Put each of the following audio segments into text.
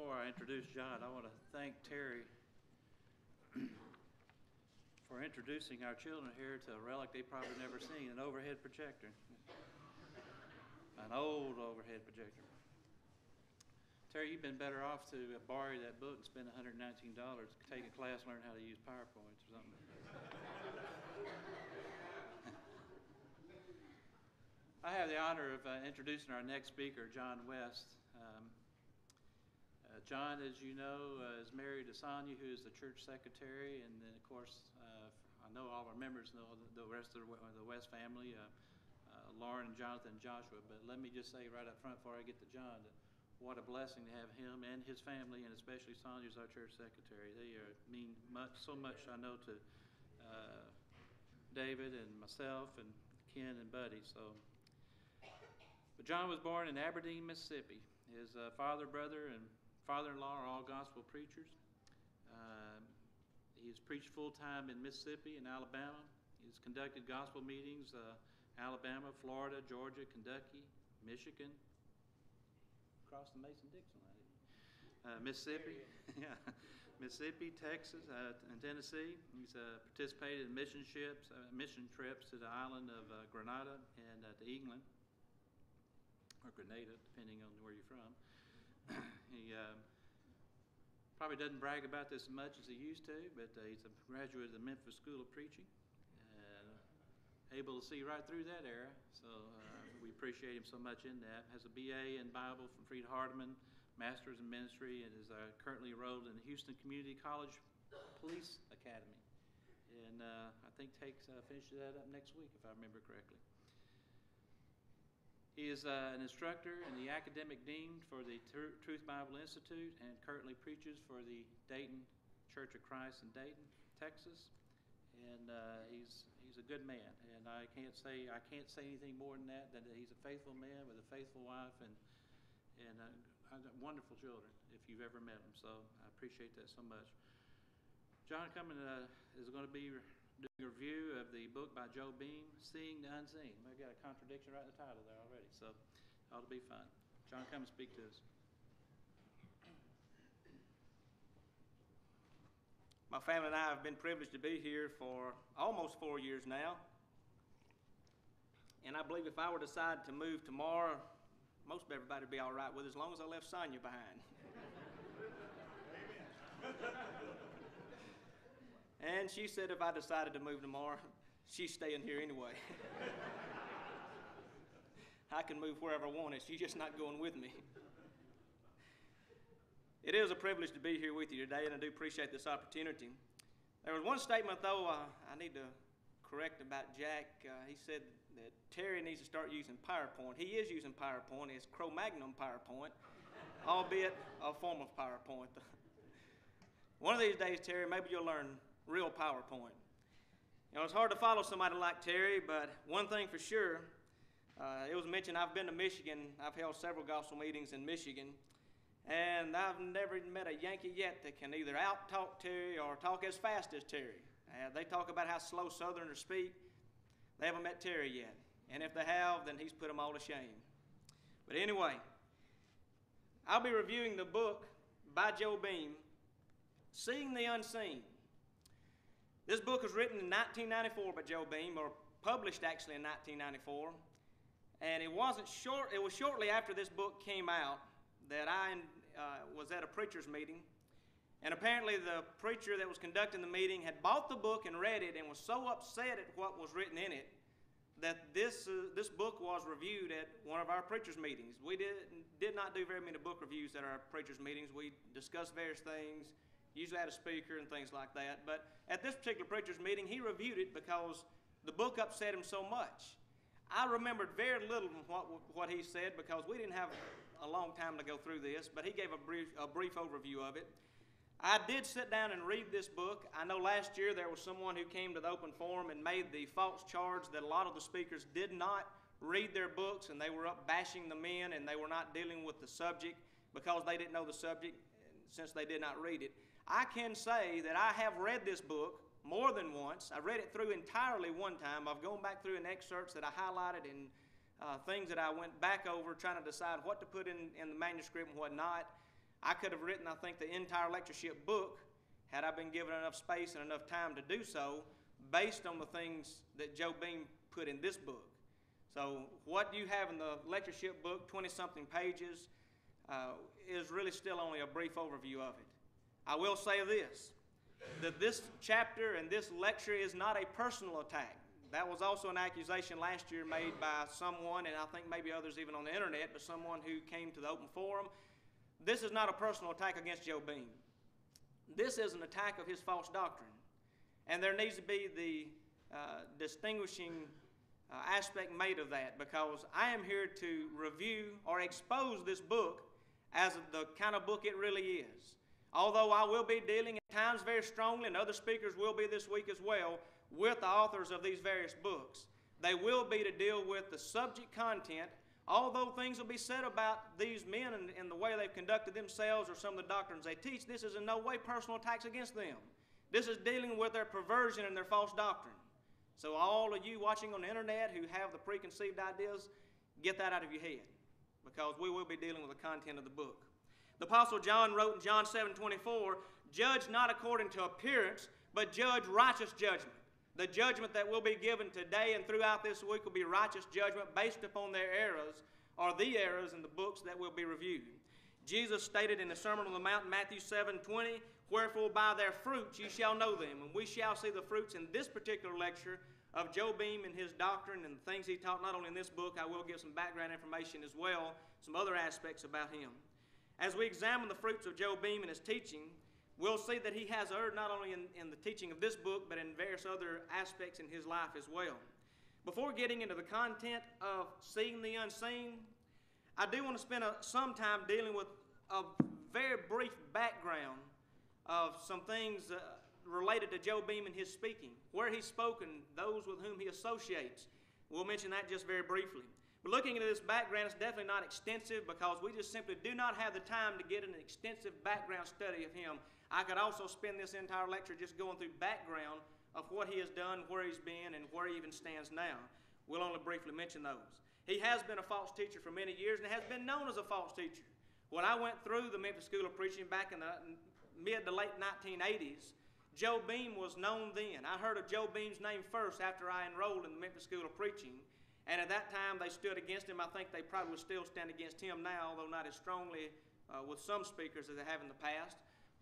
Before I introduce John, I want to thank Terry for introducing our children here to a relic they've probably never seen, an overhead projector. An old overhead projector. Terry, you've been better off to borrow that book and spend $119, take a class, learn how to use PowerPoint or something. I have the honor of uh, introducing our next speaker, John West. Uh, John, as you know, uh, is married to Sonia, who is the church secretary, and then, of course, uh, I know all our members know the, rest of the, West family, Lauren and Jonathan and Joshua. But let me just say right up front before I get to John, that what a blessing to have him and his family, and especially Sonia as our church secretary. They are, mean much, so much, I know, to uh, David and myself and Ken and Buddy. So. But John was born in Aberdeen, Mississippi. His uh, father, brother, and father-in-law are all gospel preachers. He has preached full-time in Mississippi and Alabama. He's conducted gospel meetings uh, Alabama, Florida, Georgia, Kentucky, Michigan, across the Mason-Dixon line, uh, Mississippi, yeah, Mississippi, Texas, uh, and Tennessee. He's uh, participated in mission ships, uh, mission trips to the island of uh, Grenada and uh, to England or Grenada, depending on where you're from. probably doesn't brag about this as much as he used to, but uh, he's a graduate of the Memphis School of Preaching, and able to see right through that era. So uh, we appreciate him so much in that. Has a BA in Bible from Freed-Hardeman, Master's in Ministry, and is uh, currently enrolled in the Houston Community College Police Academy. And uh, I think takes uh, finishes that up next week, if I remember correctly. He is uh, an instructor and the academic dean for the Tr- Truth Bible Institute and currently preaches for the Dayton Church of Christ in Dayton, Texas. And uh, he's he's a good man, and I can't say I can't say anything more than that. That he's a faithful man with a faithful wife, and and uh, wonderful children. If you've ever met them, so I appreciate that so much. John Cumming uh, is going to be doing a review of the book by Joe Beam, Seeing the Unseen. I've got a contradiction right in the title there already, so ought to be fun. John, come and speak to us. My family and I have been privileged to be here for almost four years now. And I believe if I were to decide to move tomorrow, most everybody would be all right with it as long as I left Sonia behind. And she said if I decided to move tomorrow, she's staying here anyway. I can move wherever I want. She's just not going with me. It is a privilege to be here with you today, and I do appreciate this opportunity. There was one statement, though, uh, I need to correct about Jack. Uh, he said that Terry needs to start using PowerPoint. He is using PowerPoint. It's Cro-Magnon PowerPoint, albeit a form of PowerPoint. one of these days, Terry, maybe you'll learn real PowerPoint. You know, it's hard to follow somebody like Terry, but one thing for sure, uh, it was mentioned I've been to Michigan. I've held several gospel meetings in Michigan, and I've never met a Yankee yet that can either out talk Terry or talk as fast as Terry. Uh, they talk about how slow Southerners speak. They haven't met Terry yet. And if they have, then he's put them all to shame. But anyway, I'll be reviewing the book by Joe Beam, Seeing the Unseen. This book was written in 1994 by Joe Beam, or published actually in 1994. And it wasn't short, it was shortly after this book came out that I uh, was at a preacher's meeting. And apparently, the preacher that was conducting the meeting had bought the book and read it and was so upset at what was written in it that this, uh, this book was reviewed at one of our preachers' meetings. We did, did not do very many book reviews at our preachers' meetings. We discussed various things, usually had a speaker and things like that. But at this particular preacher's meeting, he reviewed it because the book upset him so much. I remembered very little from what, what he said because we didn't have a long time to go through this, but he gave a brief, a brief overview of it. I did sit down and read this book. I know last year there was someone who came to the open forum and made the false charge that a lot of the speakers did not read their books and they were up bashing the men and they were not dealing with the subject because they didn't know the subject since they did not read it. I can say that I have read this book more than once. I read it through entirely one time. I've gone back through in excerpts that I highlighted and uh, things that I went back over trying to decide what to put in, in the manuscript and what not. I could have written, I think, the entire lectureship book had I been given enough space and enough time to do so, based on the things that Joe Beam put in this book. So, what you have in the lectureship book, 20 something pages, uh, is really still only a brief overview of it. I will say this that this chapter and this lecture is not a personal attack. That was also an accusation last year made by someone, and I think maybe others even on the internet, but someone who came to the open forum. This is not a personal attack against Joe Beam. This is an attack of his false doctrine. And there needs to be the uh, distinguishing uh, aspect made of that because I am here to review or expose this book as the kind of book it really is. Although I will be dealing at times very strongly, and other speakers will be this week as well, with the authors of these various books. They will be to deal with the subject content, although things will be said about these men and, and the way they've conducted themselves or some of the doctrines they teach. This is in no way personal attacks against them. This is dealing with their perversion and their false doctrine. So, all of you watching on the internet who have the preconceived ideas, get that out of your head because we will be dealing with the content of the book. The Apostle John wrote in John 7 24, Judge not according to appearance, but judge righteous judgment. The judgment that will be given today and throughout this week will be righteous judgment based upon their errors or the errors in the books that will be reviewed. Jesus stated in the Sermon on the Mount, Matthew 7 20, Wherefore by their fruits you shall know them. And we shall see the fruits in this particular lecture of Joe Beam and his doctrine and the things he taught not only in this book, I will give some background information as well, some other aspects about him. As we examine the fruits of Joe Beam and his teaching, we'll see that he has erred not only in, in the teaching of this book, but in various other aspects in his life as well. Before getting into the content of Seeing the Unseen, I do want to spend a, some time dealing with a very brief background of some things uh, related to Joe Beam and his speaking, where he's spoken, those with whom he associates. We'll mention that just very briefly. But looking into this background, it's definitely not extensive because we just simply do not have the time to get an extensive background study of him. I could also spend this entire lecture just going through background of what he has done, where he's been, and where he even stands now. We'll only briefly mention those. He has been a false teacher for many years and has been known as a false teacher. When I went through the Memphis School of Preaching back in the mid to late 1980s, Joe Beam was known then. I heard of Joe Beam's name first after I enrolled in the Memphis School of Preaching. And at that time, they stood against him. I think they probably still stand against him now, although not as strongly uh, with some speakers as they have in the past.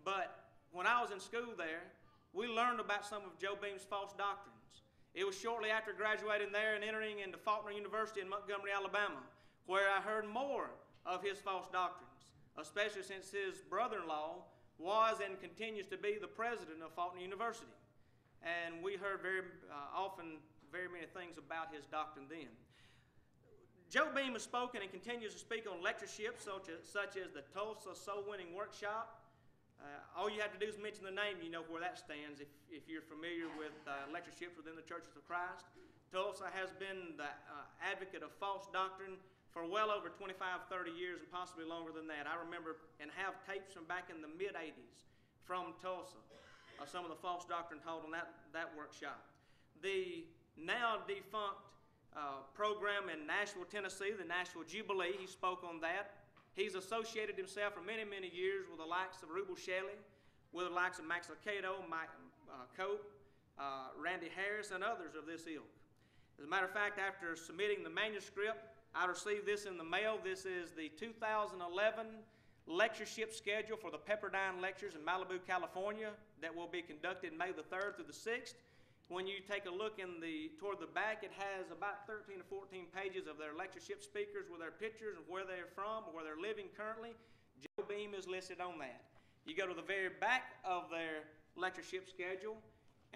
But when I was in school there, we learned about some of Joe Beam's false doctrines. It was shortly after graduating there and entering into Faulkner University in Montgomery, Alabama, where I heard more of his false doctrines, especially since his brother in law was and continues to be the president of Faulkner University. And we heard very uh, often very many things about his doctrine then. Joe Beam has spoken and continues to speak on lectureships such as, such as the Tulsa Soul Winning Workshop, uh, all you have to do is mention the name, you know where that stands if, if you're familiar with uh, lectureships within the Churches of Christ. Tulsa has been the uh, advocate of false doctrine for well over 25, 30 years, and possibly longer than that. I remember and have tapes from back in the mid 80s from Tulsa of some of the false doctrine taught on that, that workshop. The now defunct uh, program in Nashville, Tennessee, the Nashville Jubilee, he spoke on that. He's associated himself for many, many years with the likes of Rubel Shelley, with the likes of Max Lucado, Mike uh, Cope, uh, Randy Harris, and others of this ilk. As a matter of fact, after submitting the manuscript, I received this in the mail. This is the 2011 lectureship schedule for the Pepperdine Lectures in Malibu, California, that will be conducted May the 3rd through the 6th. When you take a look in the toward the back, it has about 13 to 14 pages of their lectureship speakers with their pictures and where they're from or where they're living currently. Joe Beam is listed on that. You go to the very back of their lectureship schedule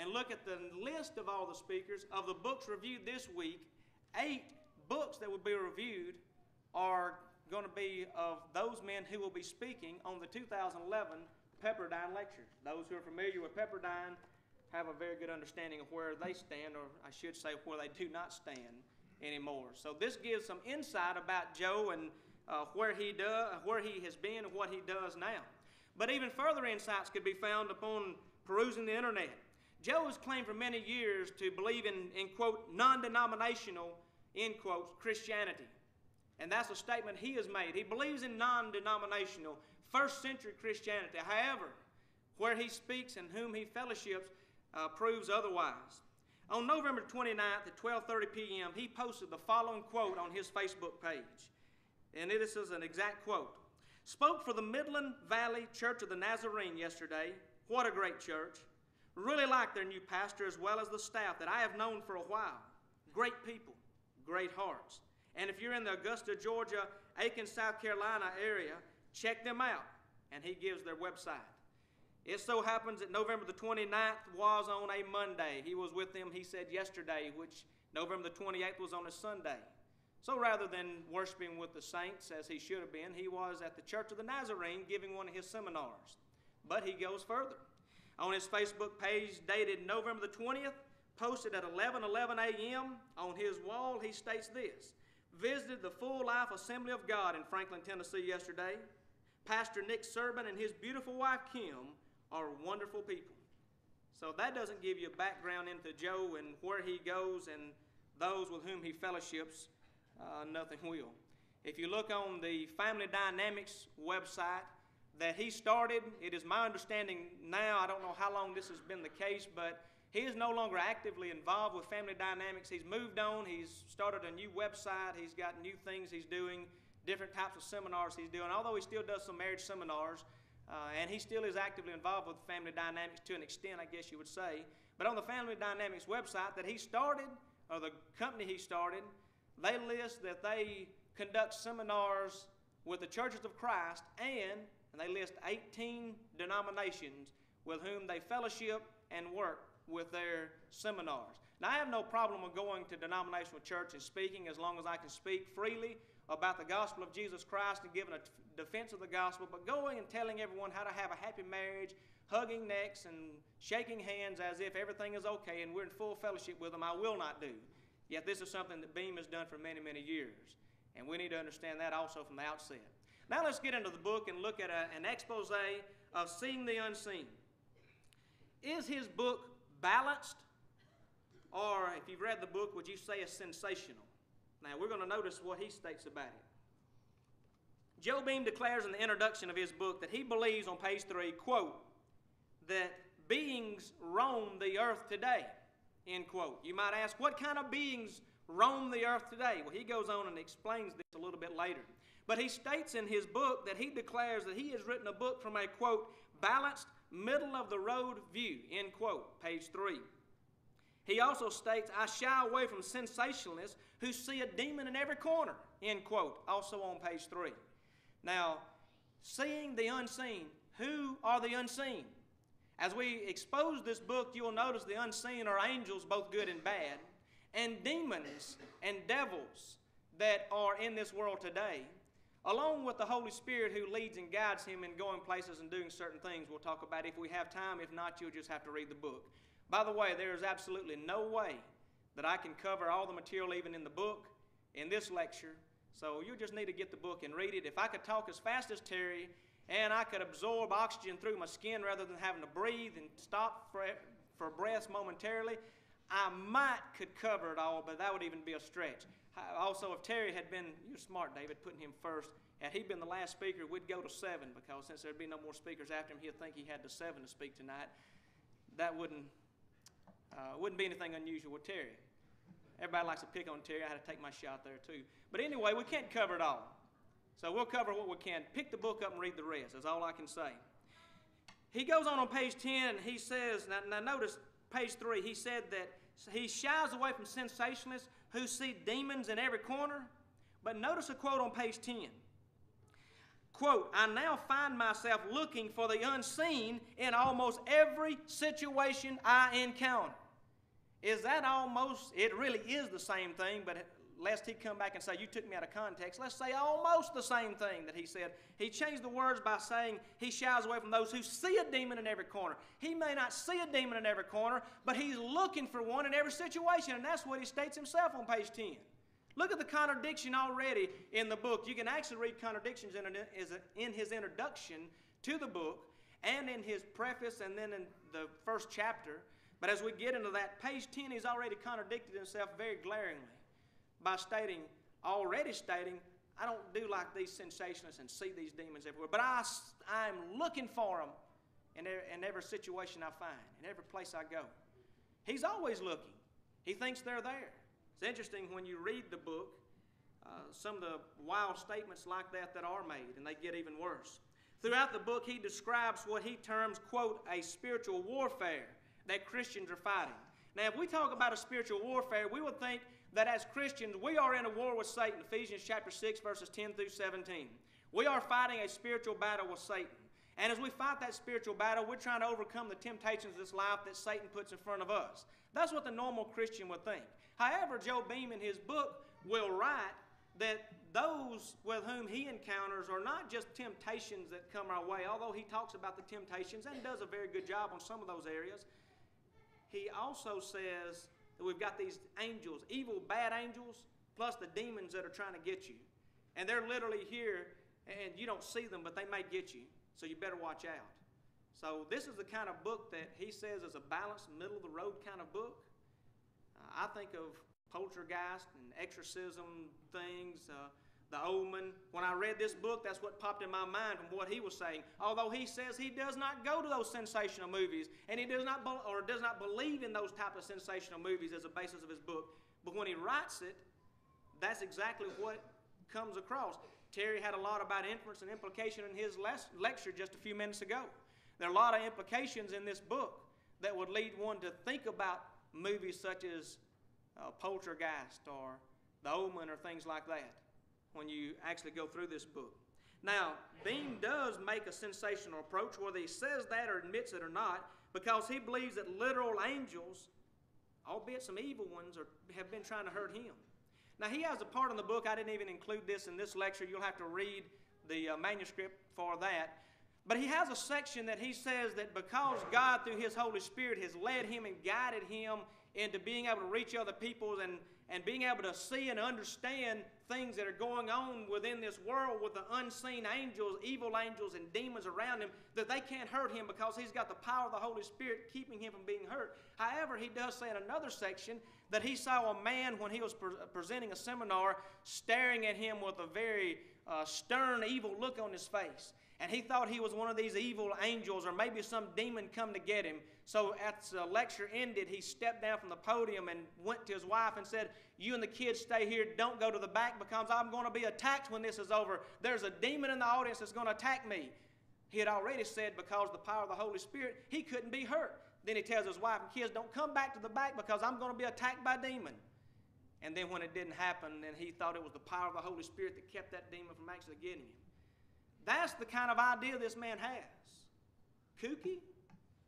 and look at the list of all the speakers of the books reviewed this week. Eight books that will be reviewed are going to be of those men who will be speaking on the 2011 Pepperdine lectures. Those who are familiar with Pepperdine have a very good understanding of where they stand, or I should say, where they do not stand anymore. So this gives some insight about Joe and uh, where he does, where he has been, and what he does now. But even further insights could be found upon perusing the internet. Joe has claimed for many years to believe in, in quote, non-denominational, end quotes, Christianity. And that's a statement he has made. He believes in non denominational, first century Christianity. However, where he speaks and whom he fellowships uh, proves otherwise. On November 29th at 12:30 p.m., he posted the following quote on his Facebook page. And it is an exact quote. Spoke for the Midland Valley Church of the Nazarene yesterday. What a great church. Really like their new pastor as well as the staff that I have known for a while. Great people, great hearts. And if you're in the Augusta, Georgia, Aiken, South Carolina area, check them out. And he gives their website. It so happens that November the 29th was on a Monday. He was with them, he said, yesterday, which November the 28th was on a Sunday. So rather than worshiping with the saints as he should have been, he was at the Church of the Nazarene giving one of his seminars. But he goes further. On his Facebook page dated November the 20th, posted at 11 11 a.m., on his wall he states this Visited the Full Life Assembly of God in Franklin, Tennessee yesterday. Pastor Nick Serban and his beautiful wife Kim are wonderful people. So that doesn't give you a background into Joe and where he goes and those with whom he fellowships. Uh, nothing will. If you look on the Family Dynamics website that he started, it is my understanding now, I don't know how long this has been the case, but he is no longer actively involved with Family Dynamics. He's moved on, he's started a new website, he's got new things he's doing, different types of seminars he's doing, although he still does some marriage seminars. Uh, and he still is actively involved with Family Dynamics to an extent, I guess you would say. But on the Family Dynamics website that he started, or the company he started, they list that they conduct seminars with the churches of Christ and, and they list 18 denominations with whom they fellowship and work with their seminars. Now, I have no problem with going to denominational church and speaking as long as I can speak freely about the gospel of Jesus Christ and giving a defense of the gospel, but going and telling everyone how to have a happy marriage, hugging necks and shaking hands as if everything is okay and we're in full fellowship with them, I will not do. Yet this is something that Beam has done for many, many years. And we need to understand that also from the outset. Now let's get into the book and look at a, an expose of Seeing the Unseen. Is his book balanced? Or if you've read the book, would you say it's sensational? Now, we're going to notice what he states about it. Joe Beam declares in the introduction of his book that he believes on page 3, quote, that beings roam the earth today, end quote. You might ask, what kind of beings roam the earth today? Well, he goes on and explains this a little bit later. But he states in his book that he declares that he has written a book from a, quote, balanced, middle of the road view, end quote, page 3. He also states, I shy away from sensationalists who see a demon in every corner, end quote, also on page 3. Now, seeing the unseen, who are the unseen? As we expose this book, you will notice the unseen are angels, both good and bad, and demons and devils that are in this world today, along with the Holy Spirit who leads and guides him in going places and doing certain things. We'll talk about if we have time. If not, you'll just have to read the book. By the way, there is absolutely no way that I can cover all the material even in the book in this lecture. So you just need to get the book and read it. If I could talk as fast as Terry and I could absorb oxygen through my skin rather than having to breathe and stop for, for breath momentarily, I might could cover it all, but that would even be a stretch. Also, if Terry had been, you're smart, David, putting him first. Had he been the last speaker, we'd go to seven because since there'd be no more speakers after him, he'd think he had the seven to speak tonight. That wouldn't uh, wouldn't be anything unusual with Terry. Everybody likes to pick on Terry. I had to take my shot there too. But anyway, we can't cover it all. So we'll cover what we can. Pick the book up and read the rest. That's all I can say. He goes on on page 10. He says, now, now notice page 3. He said that he shies away from sensationalists who see demons in every corner. But notice a quote on page 10. Quote, I now find myself looking for the unseen in almost every situation I encounter. Is that almost, it really is the same thing, but lest he come back and say, You took me out of context, let's say almost the same thing that he said. He changed the words by saying he shies away from those who see a demon in every corner. He may not see a demon in every corner, but he's looking for one in every situation, and that's what he states himself on page 10. Look at the contradiction already in the book. You can actually read contradictions in his introduction to the book and in his preface and then in the first chapter. But as we get into that, page 10, he's already contradicted himself very glaringly by stating, already stating, I don't do like these sensationalists and see these demons everywhere, but I, I'm looking for them in, in every situation I find, in every place I go. He's always looking. He thinks they're there. It's interesting when you read the book, uh, some of the wild statements like that that are made, and they get even worse. Throughout the book, he describes what he terms, quote, a spiritual warfare that Christians are fighting. Now, if we talk about a spiritual warfare, we would think that as Christians, we are in a war with Satan. Ephesians chapter 6, verses 10 through 17. We are fighting a spiritual battle with Satan. And as we fight that spiritual battle, we're trying to overcome the temptations of this life that Satan puts in front of us. That's what the normal Christian would think. However, Joe Beam in his book will write that those with whom he encounters are not just temptations that come our way, although he talks about the temptations and does a very good job on some of those areas. He also says that we've got these angels, evil, bad angels, plus the demons that are trying to get you. And they're literally here, and you don't see them, but they may get you, so you better watch out. So, this is the kind of book that he says is a balanced, middle of the road kind of book. Uh, I think of poltergeist and exorcism things, uh, the omen. When I read this book, that's what popped in my mind from what he was saying. Although he says he does not go to those sensational movies and he does not be- or does not believe in those type of sensational movies as a basis of his book, but when he writes it, that's exactly what comes across. Terry had a lot about inference and implication in his les- lecture just a few minutes ago. There are a lot of implications in this book that would lead one to think about movies such as uh, Poltergeist or The Omen or things like that when you actually go through this book. Now, Beam does make a sensational approach, whether he says that or admits it or not, because he believes that literal angels, albeit some evil ones, are, have been trying to hurt him. Now, he has a part in the book, I didn't even include this in this lecture. You'll have to read the uh, manuscript for that. But he has a section that he says that because God, through his Holy Spirit, has led him and guided him into being able to reach other people and, and being able to see and understand things that are going on within this world with the unseen angels, evil angels, and demons around him, that they can't hurt him because he's got the power of the Holy Spirit keeping him from being hurt. However, he does say in another section that he saw a man when he was pre- presenting a seminar staring at him with a very uh, stern, evil look on his face. And he thought he was one of these evil angels or maybe some demon come to get him. So as the lecture ended, he stepped down from the podium and went to his wife and said, You and the kids stay here. Don't go to the back because I'm going to be attacked when this is over. There's a demon in the audience that's going to attack me. He had already said because the power of the Holy Spirit, he couldn't be hurt. Then he tells his wife and kids, Don't come back to the back because I'm going to be attacked by a demon. And then when it didn't happen, then he thought it was the power of the Holy Spirit that kept that demon from actually getting him. That's the kind of idea this man has. Kooky?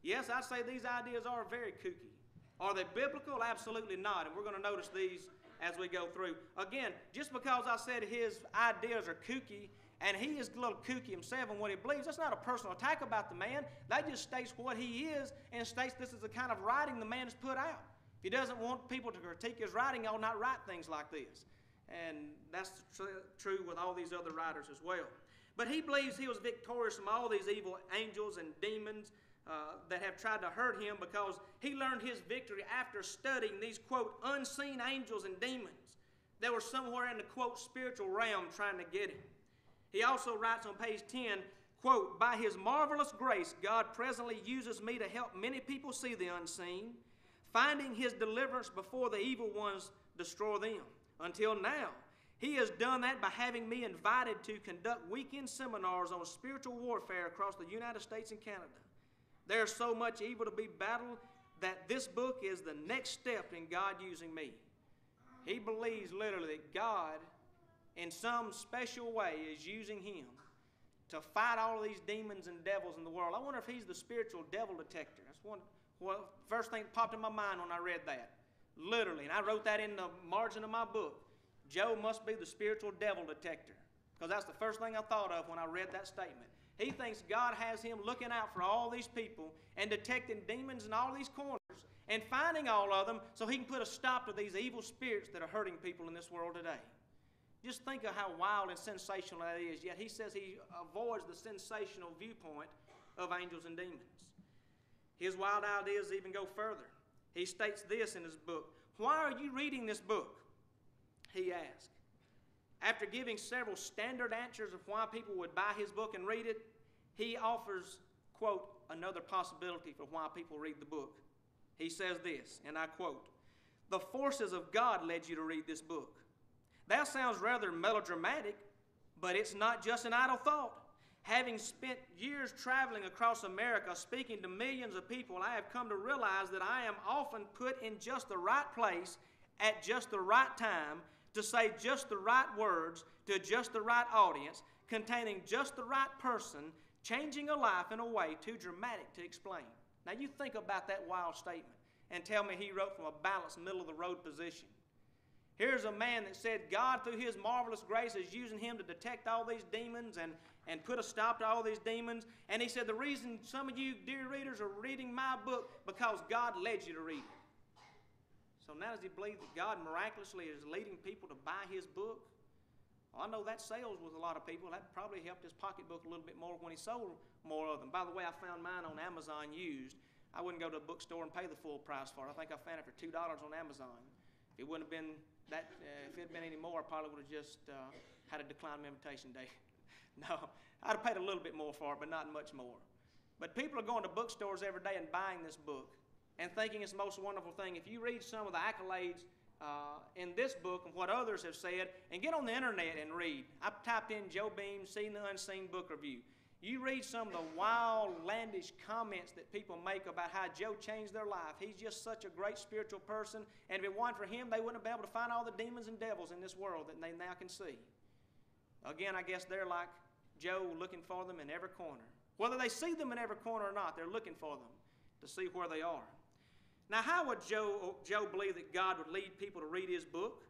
Yes, I say these ideas are very kooky. Are they biblical? Absolutely not. And we're going to notice these as we go through. Again, just because I said his ideas are kooky and he is a little kooky himself in what he believes, that's not a personal attack about the man. That just states what he is and states this is the kind of writing the man has put out. If he doesn't want people to critique his writing, he'll not write things like this. And that's tr- true with all these other writers as well. But he believes he was victorious from all these evil angels and demons uh, that have tried to hurt him because he learned his victory after studying these, quote, unseen angels and demons that were somewhere in the, quote, spiritual realm trying to get him. He also writes on page 10, quote, By his marvelous grace, God presently uses me to help many people see the unseen, finding his deliverance before the evil ones destroy them. Until now, he has done that by having me invited to conduct weekend seminars on spiritual warfare across the United States and Canada. There's so much evil to be battled that this book is the next step in God using me. He believes literally that God, in some special way, is using him to fight all of these demons and devils in the world. I wonder if he's the spiritual devil detector. That's one well, first thing that popped in my mind when I read that. Literally, and I wrote that in the margin of my book. Joe must be the spiritual devil detector. Because that's the first thing I thought of when I read that statement. He thinks God has him looking out for all these people and detecting demons in all these corners and finding all of them so he can put a stop to these evil spirits that are hurting people in this world today. Just think of how wild and sensational that is. Yet he says he avoids the sensational viewpoint of angels and demons. His wild ideas even go further. He states this in his book Why are you reading this book? He asked. After giving several standard answers of why people would buy his book and read it, he offers, quote, another possibility for why people read the book. He says this, and I quote The forces of God led you to read this book. That sounds rather melodramatic, but it's not just an idle thought. Having spent years traveling across America speaking to millions of people, I have come to realize that I am often put in just the right place at just the right time to say just the right words to just the right audience, containing just the right person, changing a life in a way too dramatic to explain. Now, you think about that wild statement and tell me he wrote from a balanced, middle of the road position. Here's a man that said God, through his marvelous grace, is using him to detect all these demons and, and put a stop to all these demons. And he said, The reason some of you, dear readers, are reading my book, because God led you to read it. So now does he believe that God miraculously is leading people to buy his book? Well, I know that sales with a lot of people. That probably helped his pocketbook a little bit more when he sold more of them. By the way, I found mine on Amazon used. I wouldn't go to a bookstore and pay the full price for it. I think I found it for $2 on Amazon. If it wouldn't have been that, uh, if it had been any more, I probably would have just uh, had a decline of invitation day. no, I'd have paid a little bit more for it, but not much more. But people are going to bookstores every day and buying this book and thinking it's the most wonderful thing. If you read some of the accolades uh, in this book and what others have said, and get on the internet and read. I typed in Joe Beam, Seen the Unseen Book Review. You read some of the wild, landish comments that people make about how Joe changed their life. He's just such a great spiritual person, and if it weren't for him, they wouldn't have been able to find all the demons and devils in this world that they now can see. Again, I guess they're like Joe looking for them in every corner. Whether they see them in every corner or not, they're looking for them to see where they are. Now, how would Joe, Joe believe that God would lead people to read his book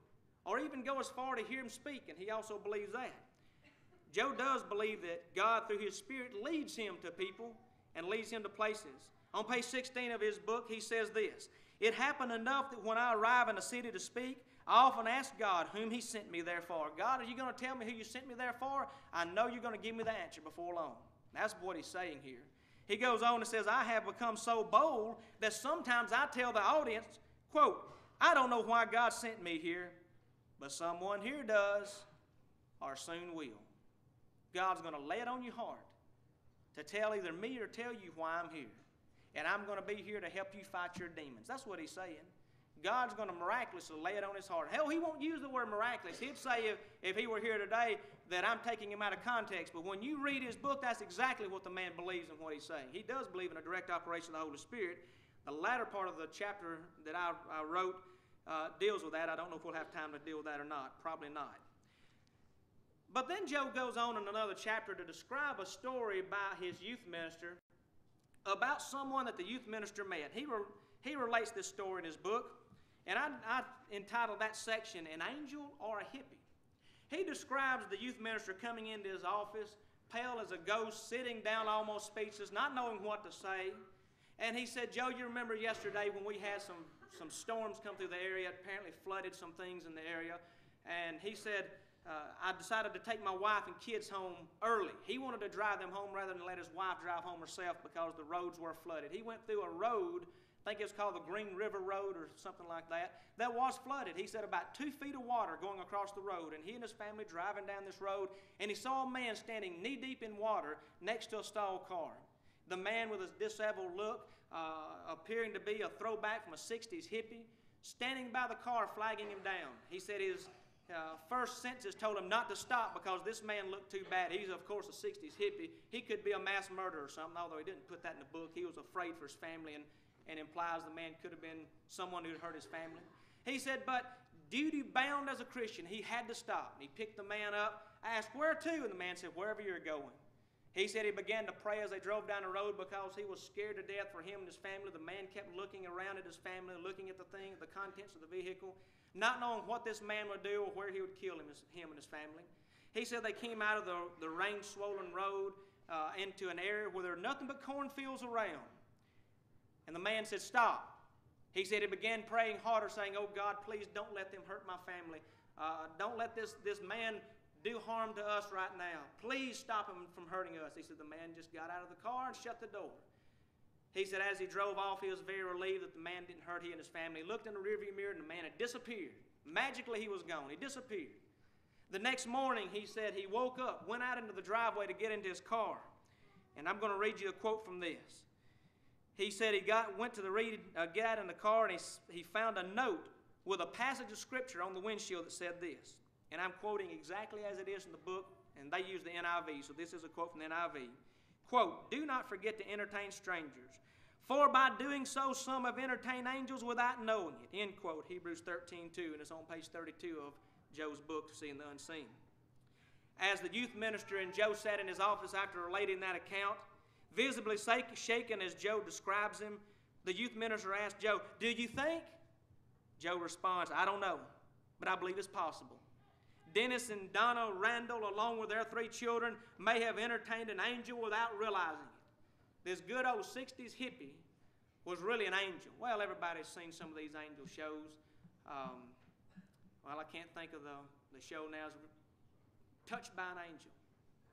or even go as far to hear him speak? And he also believes that. Joe does believe that God, through his Spirit, leads him to people and leads him to places. On page 16 of his book, he says this It happened enough that when I arrive in a city to speak, I often ask God whom He sent me there for. God, are you going to tell me who you sent me there for? I know you're going to give me the answer before long. That's what he's saying here. He goes on and says, I have become so bold that sometimes I tell the audience, quote, I don't know why God sent me here, but someone here does, or soon will. God's going to lay it on your heart to tell either me or tell you why I'm here. And I'm going to be here to help you fight your demons. That's what he's saying. God's going to miraculously lay it on his heart. Hell, he won't use the word miraculous. He'd say if, if he were here today that I'm taking him out of context. But when you read his book, that's exactly what the man believes in what he's saying. He does believe in a direct operation of the Holy Spirit. The latter part of the chapter that I, I wrote uh, deals with that. I don't know if we'll have time to deal with that or not. Probably not. But then Joe goes on in another chapter to describe a story about his youth minister, about someone that the youth minister met. He, re- he relates this story in his book. And I, I entitled that section, An Angel or a Hippie. He describes the youth minister coming into his office, pale as a ghost, sitting down almost speechless, not knowing what to say. And he said, Joe, you remember yesterday when we had some, some storms come through the area, apparently flooded some things in the area. And he said, uh, I decided to take my wife and kids home early. He wanted to drive them home rather than let his wife drive home herself because the roads were flooded. He went through a road I think it was called the Green River Road or something like that, that was flooded. He said about two feet of water going across the road, and he and his family driving down this road, and he saw a man standing knee deep in water next to a stalled car. The man with his disheveled look, uh, appearing to be a throwback from a 60s hippie, standing by the car, flagging him down. He said his uh, first senses told him not to stop because this man looked too bad. He's, of course, a 60s hippie. He could be a mass murderer or something, although he didn't put that in the book. He was afraid for his family and and implies the man could have been someone who had hurt his family. He said, but duty bound as a Christian, he had to stop. He picked the man up, asked, Where to? And the man said, Wherever you're going. He said he began to pray as they drove down the road because he was scared to death for him and his family. The man kept looking around at his family, looking at the things, the contents of the vehicle, not knowing what this man would do or where he would kill him, him and his family. He said they came out of the, the rain swollen road uh, into an area where there were nothing but cornfields around. And the man said, Stop. He said he began praying harder, saying, Oh God, please don't let them hurt my family. Uh, don't let this, this man do harm to us right now. Please stop him from hurting us. He said the man just got out of the car and shut the door. He said as he drove off, he was very relieved that the man didn't hurt he and his family. He looked in the rearview mirror and the man had disappeared. Magically, he was gone. He disappeared. The next morning, he said he woke up, went out into the driveway to get into his car. And I'm going to read you a quote from this. He said he got, went to the read, uh, get out in the car and he, he found a note with a passage of scripture on the windshield that said this. And I'm quoting exactly as it is in the book, and they use the NIV, so this is a quote from the NIV. Quote, Do not forget to entertain strangers, for by doing so some have entertained angels without knowing it. End quote, Hebrews 13, 2, and it's on page 32 of Joe's book, Seeing the Unseen. As the youth minister and Joe sat in his office after relating that account, visibly shaken as Joe describes him, the youth minister asked Joe, Do you think? Joe responds, I don't know, but I believe it's possible. Dennis and Donna Randall, along with their three children, may have entertained an angel without realizing it. This good old 60s hippie was really an angel. Well, everybody's seen some of these angel shows. Um, well, I can't think of the, the show now. Touched by an Angel.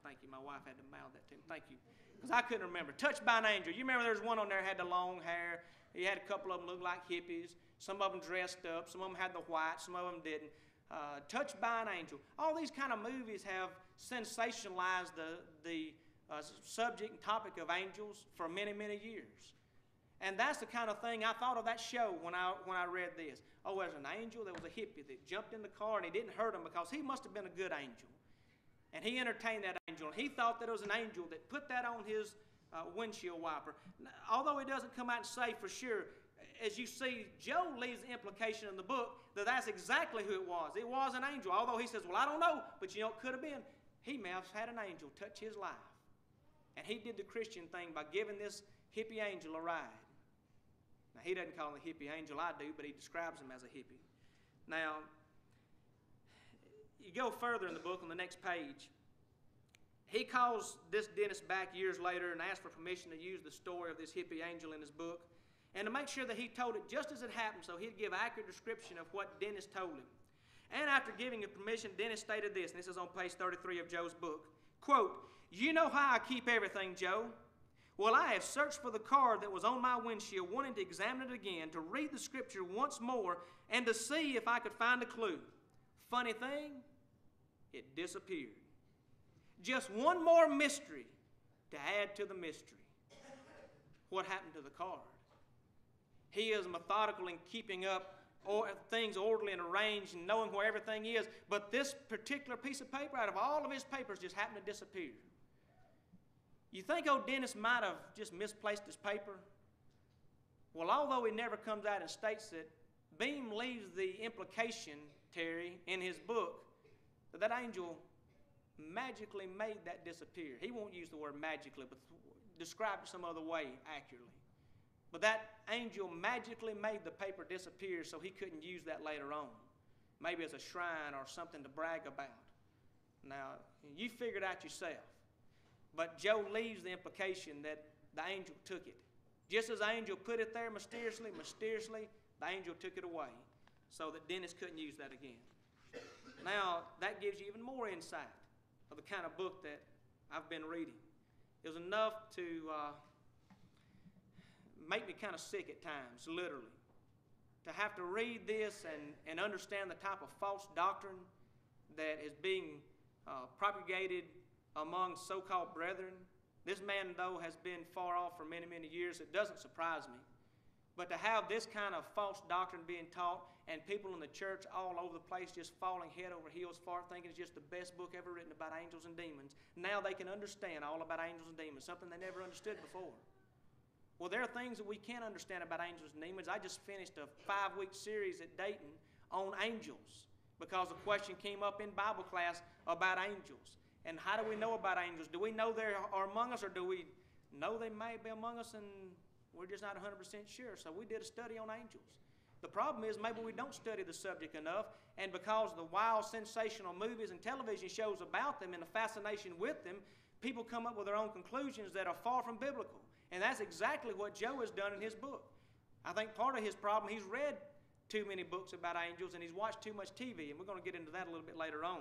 Thank you. My wife had to mouth that to me. Thank you. Because I couldn't remember. Touched by an Angel. You remember there was one on there had the long hair. He had a couple of them look like hippies. Some of them dressed up. Some of them had the white. Some of them didn't. Uh, Touched by an Angel. All these kind of movies have sensationalized the, the uh, subject and topic of angels for many, many years. And that's the kind of thing I thought of that show when I, when I read this. Oh, there's an angel. There was a hippie that jumped in the car and he didn't hurt him because he must have been a good angel. And he entertained that angel. He thought that it was an angel that put that on his uh, windshield wiper. Although he doesn't come out and say for sure, as you see, Joe leaves the implication in the book that that's exactly who it was. It was an angel. Although he says, Well, I don't know, but you know, it could have been. He may have had an angel touch his life. And he did the Christian thing by giving this hippie angel a ride. Now, he doesn't call him a hippie angel, I do, but he describes him as a hippie. Now, you go further in the book on the next page. He calls this Dennis back years later and asks for permission to use the story of this hippie angel in his book and to make sure that he told it just as it happened so he'd give accurate description of what Dennis told him. And after giving him permission, Dennis stated this, and this is on page 33 of Joe's book. Quote, You know how I keep everything, Joe. Well, I have searched for the card that was on my windshield, wanting to examine it again, to read the scripture once more, and to see if I could find a clue. Funny thing, it disappeared. Just one more mystery to add to the mystery. What happened to the card? He is methodical in keeping up things orderly and arranged and knowing where everything is, but this particular piece of paper, out of all of his papers, just happened to disappear. You think old Dennis might have just misplaced his paper? Well, although he never comes out and states it, Beam leaves the implication, Terry, in his book, that that angel magically made that disappear. He won't use the word magically, but describe it some other way accurately. But that angel magically made the paper disappear so he couldn't use that later on. Maybe as a shrine or something to brag about. Now, you figured out yourself. But Joe leaves the implication that the angel took it. Just as the angel put it there mysteriously, mysteriously, the angel took it away so that Dennis couldn't use that again. Now, that gives you even more insight of the kind of book that I've been reading. It was enough to uh, make me kind of sick at times, literally. To have to read this and, and understand the type of false doctrine that is being uh, propagated among so called brethren. This man, though, has been far off for many, many years. It doesn't surprise me. But to have this kind of false doctrine being taught and people in the church all over the place just falling head over heels for it, thinking it's just the best book ever written about angels and demons, now they can understand all about angels and demons, something they never understood before. Well, there are things that we can't understand about angels and demons. I just finished a five week series at Dayton on angels because a question came up in Bible class about angels. And how do we know about angels? Do we know they are among us, or do we know they may be among us and we're just not 100% sure? So we did a study on angels. The problem is maybe we don't study the subject enough, and because of the wild, sensational movies and television shows about them and the fascination with them, people come up with their own conclusions that are far from biblical. And that's exactly what Joe has done in his book. I think part of his problem, he's read too many books about angels and he's watched too much TV, and we're going to get into that a little bit later on.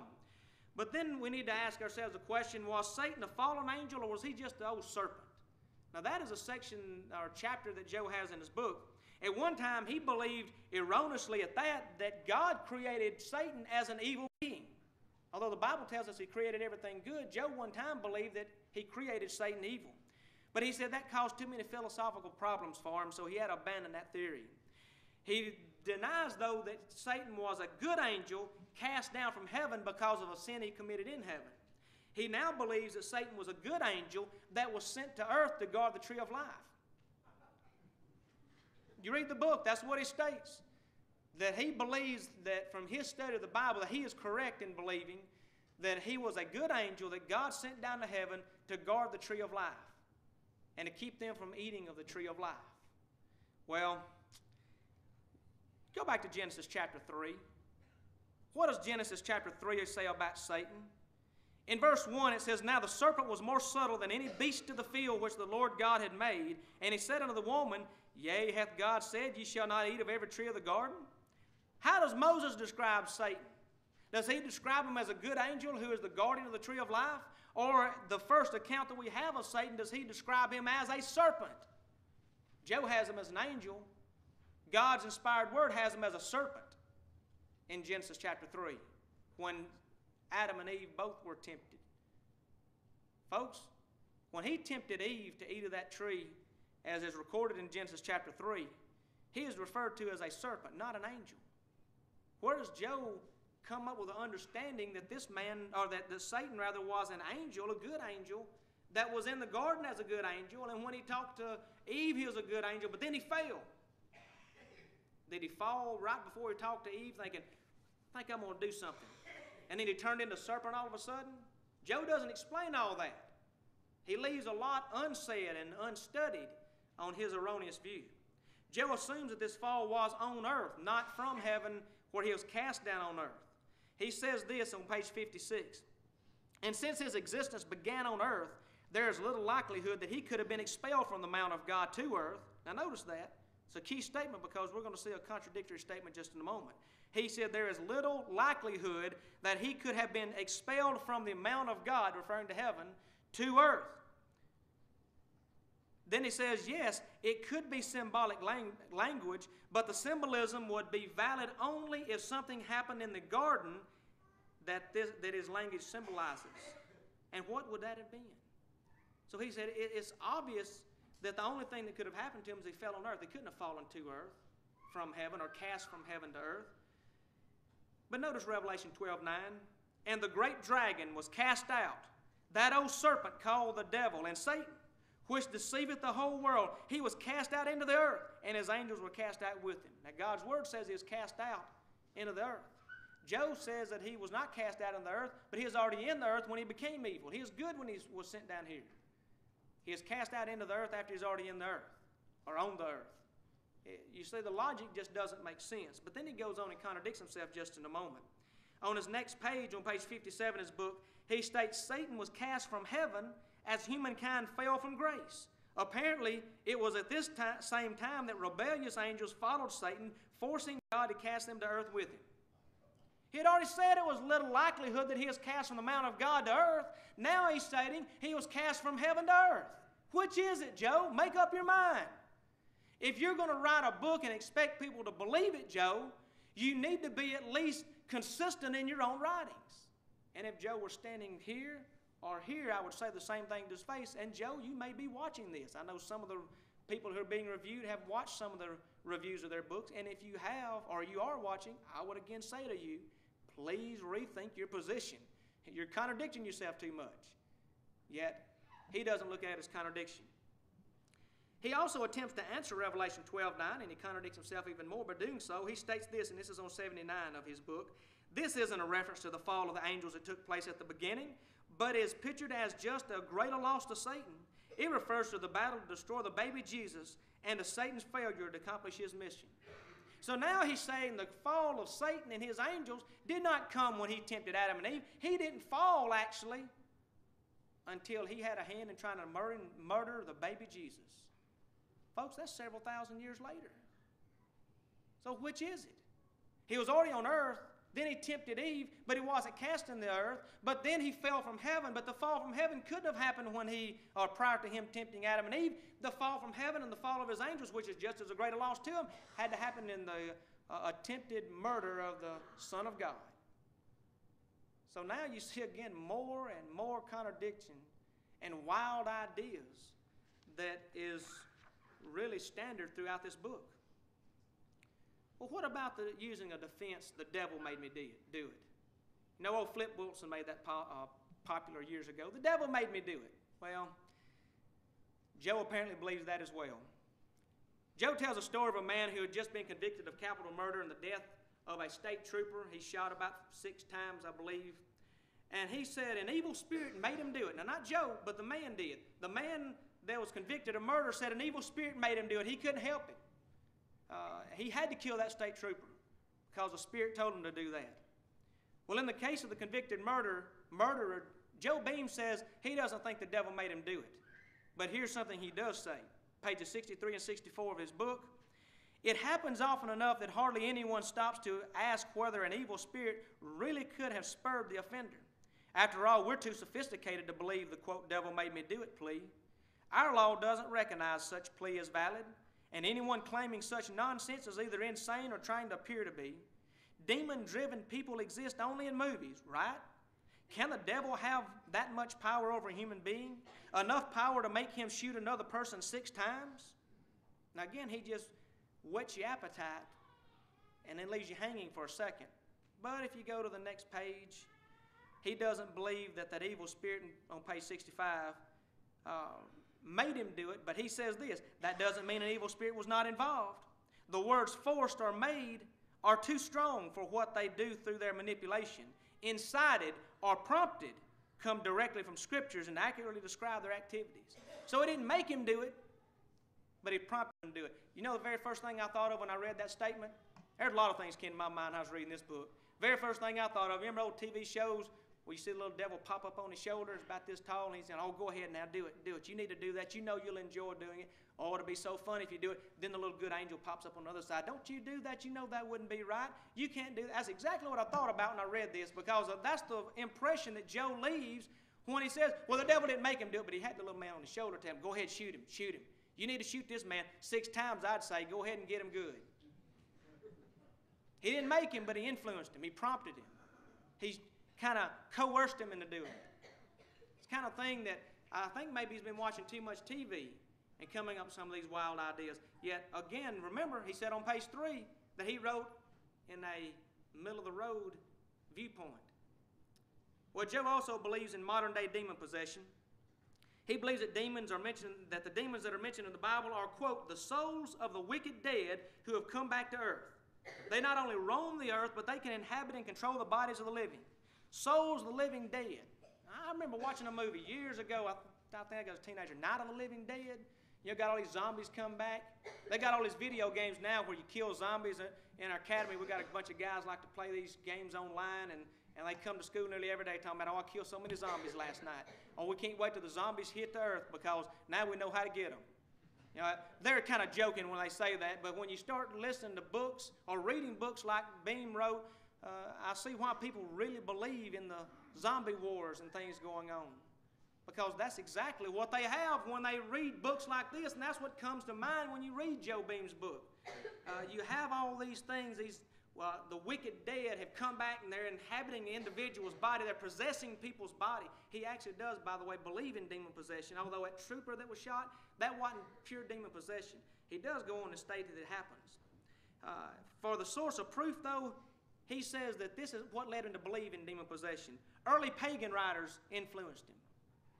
But then we need to ask ourselves the question was Satan a fallen angel or was he just the old serpent? Now, that is a section or chapter that Joe has in his book. At one time, he believed erroneously at that that God created Satan as an evil being. Although the Bible tells us he created everything good, Joe one time believed that he created Satan evil. But he said that caused too many philosophical problems for him, so he had to abandon that theory. He denies, though, that Satan was a good angel cast down from heaven because of a sin he committed in heaven. He now believes that Satan was a good angel that was sent to earth to guard the tree of life. You read the book, that's what he states. That he believes that from his study of the Bible, that he is correct in believing that he was a good angel that God sent down to heaven to guard the tree of life and to keep them from eating of the tree of life. Well, go back to Genesis chapter 3. What does Genesis chapter 3 say about Satan? In verse 1, it says, Now the serpent was more subtle than any beast of the field which the Lord God had made. And he said unto the woman, Yea, hath God said, Ye shall not eat of every tree of the garden? How does Moses describe Satan? Does he describe him as a good angel who is the guardian of the tree of life? Or the first account that we have of Satan, does he describe him as a serpent? Joe has him as an angel. God's inspired word has him as a serpent in Genesis chapter 3 when Adam and Eve both were tempted. Folks, when he tempted Eve to eat of that tree, as is recorded in Genesis chapter 3, he is referred to as a serpent, not an angel. Where does Joe come up with the understanding that this man, or that, that Satan rather, was an angel, a good angel, that was in the garden as a good angel, and when he talked to Eve, he was a good angel, but then he fell. Did he fall right before he talked to Eve, thinking, I think I'm going to do something? And then he turned into a serpent all of a sudden? Joe doesn't explain all that. He leaves a lot unsaid and unstudied on his erroneous view. Joe assumes that this fall was on earth, not from heaven where he was cast down on earth. He says this on page 56 And since his existence began on earth, there is little likelihood that he could have been expelled from the Mount of God to earth. Now, notice that. It's a key statement because we're going to see a contradictory statement just in a moment. He said there is little likelihood that he could have been expelled from the Mount of God, referring to heaven, to earth. Then he says, yes, it could be symbolic lang- language, but the symbolism would be valid only if something happened in the garden that, this, that his language symbolizes. And what would that have been? So he said, it, it's obvious that the only thing that could have happened to him is he fell on earth. He couldn't have fallen to earth from heaven or cast from heaven to earth. But notice Revelation 12 9. And the great dragon was cast out, that old serpent called the devil and Satan which deceiveth the whole world. He was cast out into the earth, and his angels were cast out with him. Now, God's word says he was cast out into the earth. Joe says that he was not cast out in the earth, but he was already in the earth when he became evil. He was good when he was sent down here. He is cast out into the earth after he's already in the earth, or on the earth. Eh, you see, the logic just doesn't make sense. But then he goes on and contradicts himself just in a moment. On his next page, on page 57 of his book, he states Satan was cast from heaven as humankind fell from grace. Apparently, it was at this time, same time that rebellious angels followed Satan, forcing God to cast them to earth with him. He had already said it was little likelihood that he was cast from the Mount of God to earth. Now he's stating he was cast from heaven to earth. Which is it, Joe? Make up your mind. If you're going to write a book and expect people to believe it, Joe, you need to be at least consistent in your own writings. And if Joe were standing here or here, I would say the same thing to his face. And Joe, you may be watching this. I know some of the people who are being reviewed have watched some of the reviews of their books. And if you have, or you are watching, I would again say to you, please rethink your position. You're contradicting yourself too much. Yet, he doesn't look at it as contradiction. He also attempts to answer Revelation 12 9, and he contradicts himself even more by doing so. He states this, and this is on 79 of his book. This isn't a reference to the fall of the angels that took place at the beginning, but is pictured as just a greater loss to Satan. It refers to the battle to destroy the baby Jesus and to Satan's failure to accomplish his mission. So now he's saying the fall of Satan and his angels did not come when he tempted Adam and Eve. He didn't fall, actually, until he had a hand in trying to murder, murder the baby Jesus. Folks, that's several thousand years later. So which is it? He was already on earth then he tempted Eve, but he wasn't cast in the earth. But then he fell from heaven. But the fall from heaven couldn't have happened when he, or prior to him tempting Adam and Eve. The fall from heaven and the fall of his angels, which is just as a great a loss to him, had to happen in the uh, attempted murder of the Son of God. So now you see again more and more contradiction and wild ideas that is really standard throughout this book. Well, what about the using a defense, the devil made me do it? Do. You know, old Flip Wilson made that po- uh, popular years ago. The devil made me do it. Well, Joe apparently believes that as well. Joe tells a story of a man who had just been convicted of capital murder and the death of a state trooper. He shot about six times, I believe. And he said an evil spirit made him do it. Now, not Joe, but the man did. The man that was convicted of murder said an evil spirit made him do it. He couldn't help it. Uh, he had to kill that state trooper because the spirit told him to do that. Well, in the case of the convicted murder, murderer, Joe Beam says he doesn't think the devil made him do it. But here's something he does say pages 63 and 64 of his book. It happens often enough that hardly anyone stops to ask whether an evil spirit really could have spurred the offender. After all, we're too sophisticated to believe the quote, devil made me do it plea. Our law doesn't recognize such plea as valid, and anyone claiming such nonsense is either insane or trying to appear to be. Demon driven people exist only in movies, right? Can the devil have that much power over a human being? Enough power to make him shoot another person six times? Now, again, he just whets your appetite and then leaves you hanging for a second. But if you go to the next page, he doesn't believe that that evil spirit on page 65 uh, made him do it, but he says this that doesn't mean an evil spirit was not involved. The words forced or made are too strong for what they do through their manipulation. Incited or prompted come directly from scriptures and accurately describe their activities. So it didn't make him do it, but it prompted him to do it. You know the very first thing I thought of when I read that statement? There's a lot of things came to my mind I was reading this book. Very first thing I thought of, remember old TV shows where you see the little devil pop up on his shoulders about this tall, and he's saying, Oh, go ahead now, do it, do it. You need to do that. You know you'll enjoy doing it. Oh, it'll be so fun if you do it. Then the little good angel pops up on the other side. Don't you do that? You know that wouldn't be right. You can't do that. That's exactly what I thought about when I read this because that's the impression that Joe leaves when he says, Well, the devil didn't make him do it, but he had the little man on his shoulder tell him, Go ahead, shoot him, shoot him. You need to shoot this man six times, I'd say. Go ahead and get him good. He didn't make him, but he influenced him. He prompted him. He kind of coerced him into doing it. It's kind of thing that I think maybe he's been watching too much TV and coming up with some of these wild ideas. Yet, again, remember, he said on page three that he wrote in a middle of the road viewpoint. Well, Joe also believes in modern day demon possession. He believes that demons are mentioned, that the demons that are mentioned in the Bible are, quote, the souls of the wicked dead who have come back to earth. They not only roam the earth, but they can inhabit and control the bodies of the living. Souls of the living dead. I remember watching a movie years ago. I, I think I was a teenager. Night of the Living Dead. You know, got all these zombies come back. They got all these video games now where you kill zombies. In our academy, we got a bunch of guys like to play these games online, and, and they come to school nearly every day talking about, oh, I killed so many zombies last night. Oh, we can't wait till the zombies hit the earth because now we know how to get them. You know, they're kind of joking when they say that, but when you start listening to books or reading books like Beam wrote, uh, I see why people really believe in the zombie wars and things going on. Because that's exactly what they have when they read books like this, and that's what comes to mind when you read Joe Beam's book. Uh, you have all these things, these well, the wicked dead have come back and they're inhabiting the individual's body. They're possessing people's body. He actually does, by the way, believe in demon possession. Although that trooper that was shot, that wasn't pure demon possession. He does go on to state that it happens. Uh, for the source of proof, though, he says that this is what led him to believe in demon possession. Early pagan writers influenced him.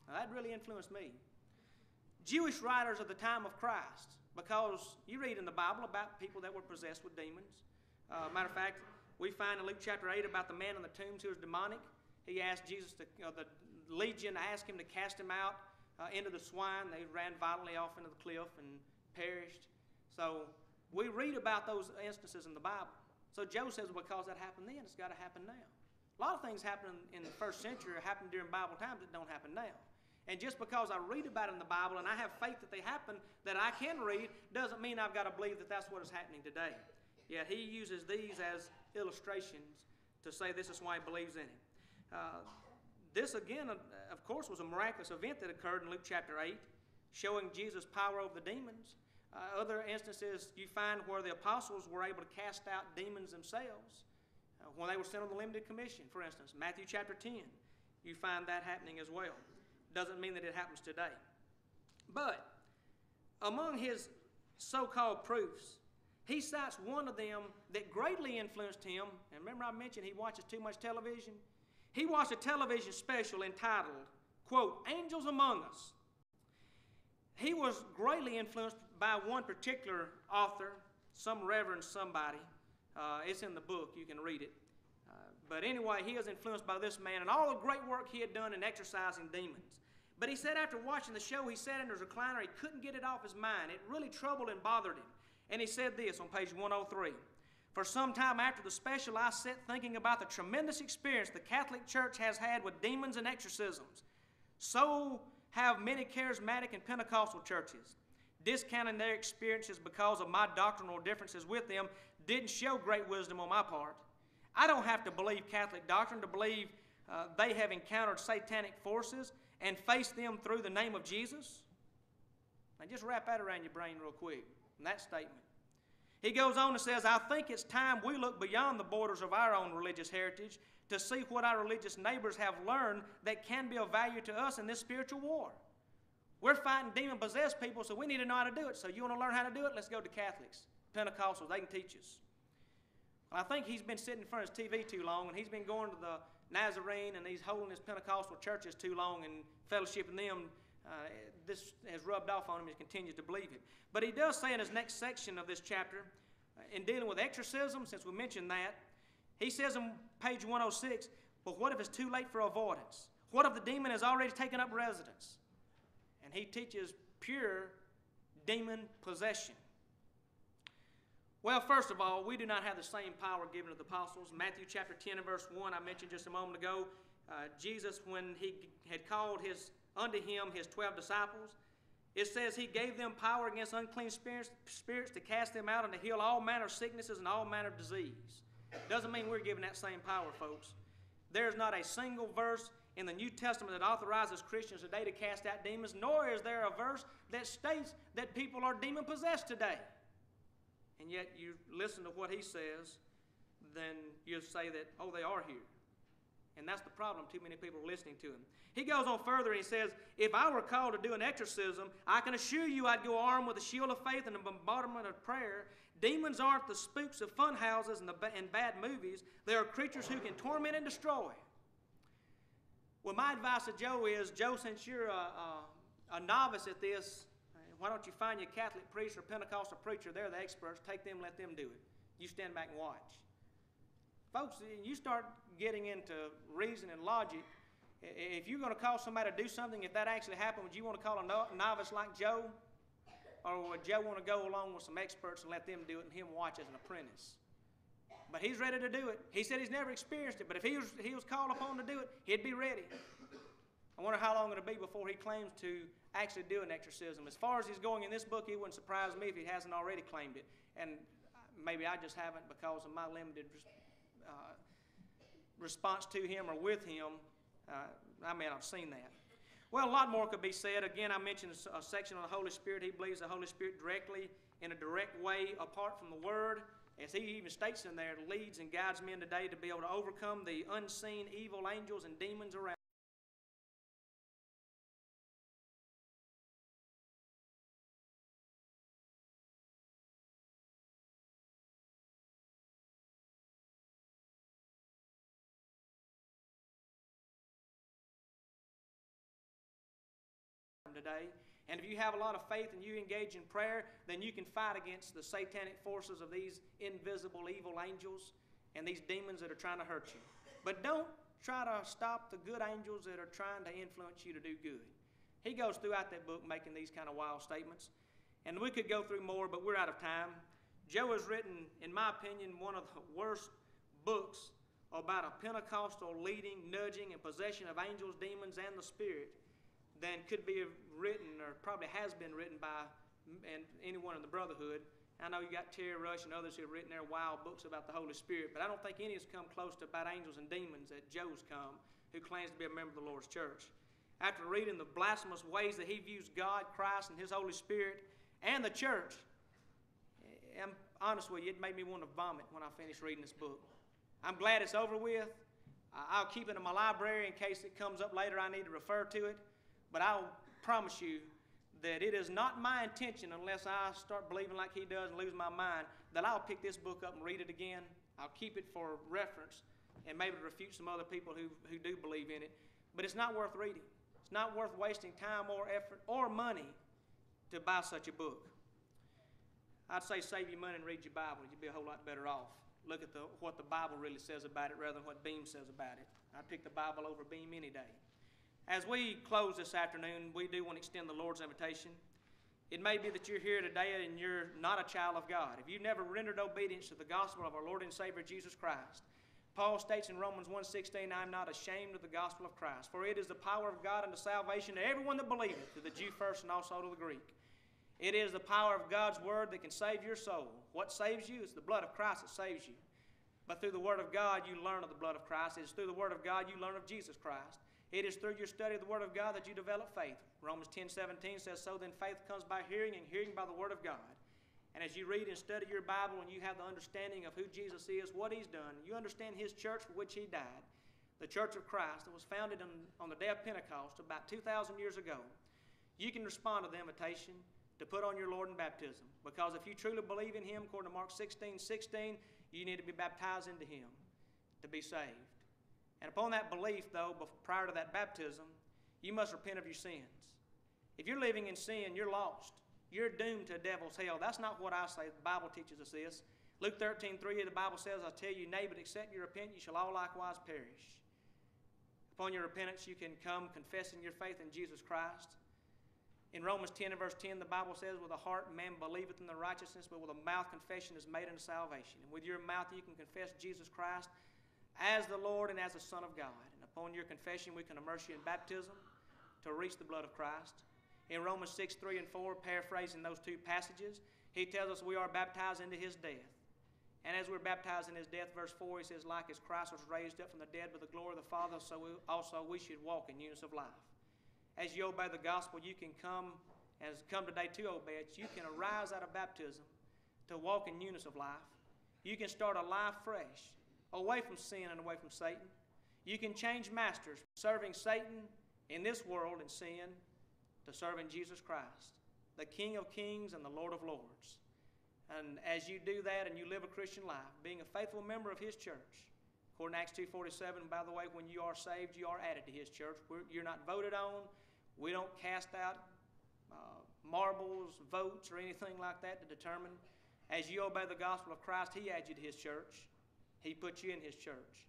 Now, that really influenced me. Jewish writers of the time of Christ, because you read in the Bible about people that were possessed with demons. Uh, matter of fact, we find in Luke chapter 8 about the man in the tombs who was demonic. He asked Jesus, to, uh, the legion asked him to cast him out uh, into the swine. They ran violently off into the cliff and perished. So we read about those instances in the Bible. So Joe says, because that happened then, it's got to happen now. A lot of things happened in the first century happened during Bible times that don't happen now. And just because I read about it in the Bible and I have faith that they happen, that I can read, doesn't mean I've got to believe that that's what is happening today. Yet he uses these as illustrations to say this is why he believes in it. Uh, this, again, of course, was a miraculous event that occurred in Luke chapter 8, showing Jesus' power over the demons. Uh, other instances you find where the apostles were able to cast out demons themselves. uh, when they were sent on the limited commission, for instance, Matthew chapter 10, you find that happening as well. Doesn't mean that it happens today. But among his so called proofs, he cites one of them that greatly influenced him. And remember, I mentioned he watches too much television? He watched a television special entitled, quote, Angels Among Us. He was greatly influenced by one particular author, some reverend somebody. Uh, it's in the book, you can read it. Uh, but anyway, he was influenced by this man and all the great work he had done in exorcising demons. But he said after watching the show, he sat in his recliner, he couldn't get it off his mind. It really troubled and bothered him. And he said this on page 103 For some time after the special, I sat thinking about the tremendous experience the Catholic Church has had with demons and exorcisms. So have many charismatic and Pentecostal churches. Discounting their experiences because of my doctrinal differences with them didn't show great wisdom on my part. I don't have to believe Catholic doctrine to believe uh, they have encountered satanic forces and faced them through the name of Jesus. Now, just wrap that around your brain real quick in that statement. He goes on and says, I think it's time we look beyond the borders of our own religious heritage to see what our religious neighbors have learned that can be of value to us in this spiritual war. We're fighting demon possessed people, so we need to know how to do it. So, you want to learn how to do it? Let's go to Catholics, Pentecostals, they can teach us. Well, I think he's been sitting in front of his TV too long, and he's been going to the Nazarene and these holiness Pentecostal churches too long and fellowshipping them. Uh, this has rubbed off on him. He continues to believe it. But he does say in his next section of this chapter, uh, in dealing with exorcism, since we mentioned that, he says on page 106, but what if it's too late for avoidance? What if the demon has already taken up residence? And he teaches pure demon possession. Well, first of all, we do not have the same power given to the apostles. Matthew chapter 10 and verse 1, I mentioned just a moment ago, uh, Jesus, when he had called his unto him his 12 disciples, it says he gave them power against unclean spirits, spirits to cast them out and to heal all manner of sicknesses and all manner of disease. Doesn't mean we're given that same power, folks. There's not a single verse in the New Testament that authorizes Christians today to cast out demons, nor is there a verse that states that people are demon possessed today and yet you listen to what he says, then you say that, oh, they are here. And that's the problem. Too many people are listening to him. He goes on further and he says, If I were called to do an exorcism, I can assure you I'd go armed with a shield of faith and a bombardment of prayer. Demons aren't the spooks of fun houses and, the, and bad movies, they are creatures who can torment and destroy. Well, my advice to Joe is Joe, since you're a, a, a novice at this, why don't you find your Catholic priest or Pentecostal preacher? They're the experts. Take them, let them do it. You stand back and watch. Folks, you start getting into reason and logic. If you're going to call somebody to do something, if that actually happened, would you want to call a novice like Joe? Or would Joe want to go along with some experts and let them do it and him watch as an apprentice? But he's ready to do it. He said he's never experienced it, but if he was, he was called upon to do it, he'd be ready. I wonder how long it'll be before he claims to actually do an exorcism. As far as he's going in this book, it wouldn't surprise me if he hasn't already claimed it. And maybe I just haven't because of my limited uh, response to him or with him. Uh, I not have seen that. Well, a lot more could be said. Again, I mentioned a section on the Holy Spirit. He believes the Holy Spirit directly, in a direct way, apart from the Word. As he even states in there, leads and guides men today to be able to overcome the unseen evil angels and demons around. today. And if you have a lot of faith and you engage in prayer, then you can fight against the satanic forces of these invisible evil angels and these demons that are trying to hurt you. But don't try to stop the good angels that are trying to influence you to do good. He goes throughout that book making these kind of wild statements. And we could go through more, but we're out of time. Joe has written, in my opinion, one of the worst books about a Pentecostal leading, nudging, and possession of angels, demons, and the Spirit than could be written or probably has been written by and anyone in the Brotherhood. I know you got Terry Rush and others who have written their wild books about the Holy Spirit, but I don't think any has come close to about angels and demons that Joe's come, who claims to be a member of the Lord's church. After reading the blasphemous ways that he views God, Christ, and His Holy Spirit, and the church, eh, I'm honest with you, it made me want to vomit when I finished reading this book. I'm glad it's over with. I'll keep it in my library in case it comes up later I need to refer to it. But I'll promise you that it is not my intention, unless I start believing like he does and lose my mind, that I'll pick this book up and read it again. I'll keep it for reference and maybe refute some other people who, who do believe in it. But it's not worth reading. It's not worth wasting time or effort or money to buy such a book. I'd say save your money and read your Bible. You'd be a whole lot better off. Look at the, what the Bible really says about it rather than what Beam says about it. I'd pick the Bible over Beam any day. As we close this afternoon, we do want to extend the Lord's invitation. It may be that you're here today and you're not a child of God. If you've never rendered obedience to the gospel of our Lord and Savior Jesus Christ, Paul states in Romans 1.16, I am not ashamed of the gospel of Christ, for it is the power of God unto salvation to everyone that believeth, to the Jew first and also to the Greek. It is the power of God's word that can save your soul. What saves you is the blood of Christ that saves you. But through the word of God, you learn of the blood of Christ. It is through the word of God you learn of Jesus Christ. It is through your study of the word of God that you develop faith. Romans 10:17 says, "So then faith comes by hearing, and hearing by the word of God." And as you read and study your Bible and you have the understanding of who Jesus is, what He's done, you understand His church for which He died, the Church of Christ that was founded on, on the day of Pentecost about 2,000 years ago, you can respond to the invitation to put on your Lord in baptism. Because if you truly believe in Him, according to Mark 16 16, you need to be baptized into Him to be saved. And upon that belief, though, prior to that baptism, you must repent of your sins. If you're living in sin, you're lost. You're doomed to a devil's hell. That's not what I say. The Bible teaches us this. Luke 13, 3, the Bible says, I tell you, nay, but except you repent, you shall all likewise perish. Upon your repentance, you can come confessing your faith in Jesus Christ. In Romans 10 and verse 10, the Bible says, With the heart man believeth in the righteousness, but with the mouth confession is made unto salvation. And with your mouth you can confess Jesus Christ as the Lord and as the Son of God. And upon your confession, we can immerse you in baptism to reach the blood of Christ. In Romans 6, 3 and 4, paraphrasing those two passages, he tells us we are baptized into his death. And as we're baptized in his death, verse 4, he says, like as Christ was raised up from the dead by the glory of the Father, so we, also we should walk in newness of life. As you obey the gospel, you can come, as come today to obey it, you can arise out of baptism to walk in newness of life. You can start a life fresh, away from sin and away from Satan. You can change masters, serving Satan in this world and sin to serving Jesus Christ, the King of kings and the Lord of lords. And as you do that and you live a Christian life, being a faithful member of His church, according to Acts 2.47, by the way, when you are saved, you are added to His church. We're, you're not voted on. We don't cast out uh, marbles, votes, or anything like that to determine. As you obey the gospel of Christ, He adds you to His church. He puts you in His church.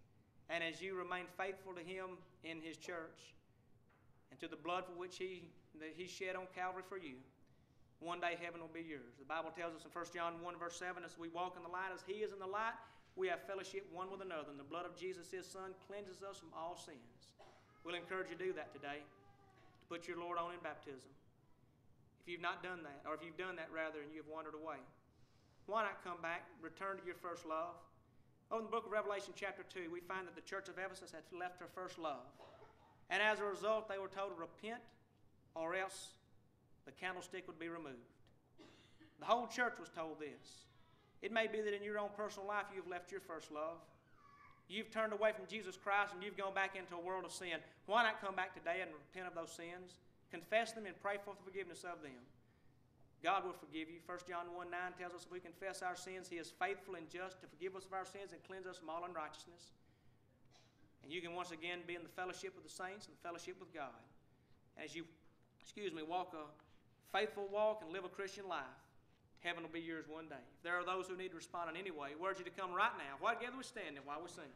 And as you remain faithful to Him in His church and to the blood for which He that He shed on Calvary for you, one day heaven will be yours. The Bible tells us in 1 John 1, verse 7, as we walk in the light, as He is in the light, we have fellowship one with another. And the blood of Jesus, His Son, cleanses us from all sins. We'll encourage you to do that today, to put your Lord on in baptism. If you've not done that, or if you've done that rather and you've wandered away, why not come back, return to your first love? Oh, in the book of Revelation, chapter 2, we find that the church of Ephesus had left her first love. And as a result, they were told to repent or else the candlestick would be removed. The whole church was told this. It may be that in your own personal life you've left your first love. You've turned away from Jesus Christ and you've gone back into a world of sin. Why not come back today and repent of those sins? Confess them and pray for the forgiveness of them. God will forgive you. 1 John 1 9 tells us if we confess our sins, He is faithful and just to forgive us of our sins and cleanse us from all unrighteousness. And you can once again be in the fellowship of the saints and the fellowship with God. As you excuse me, walk a faithful walk and live a Christian life, heaven will be yours one day. If there are those who need to respond in any way, we urge you to come right now. Why together we stand and while we sing.